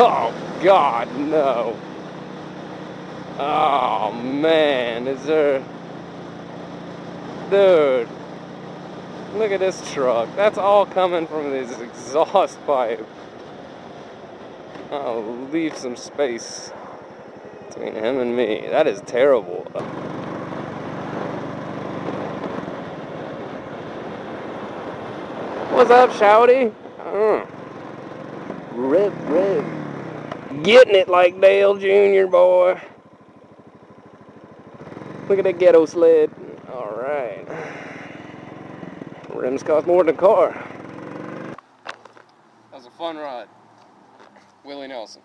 Oh, God, no. Oh, man, is there... Dude. Look at this truck. That's all coming from this exhaust pipe. I'll leave some space between him and me. That is terrible. What's up, Shouty? Uh, rip, rip. Getting it like Dale Jr., boy. Look at that ghetto sled. Alright. Rims cost more than a car. That was a fun ride. Willie Nelson.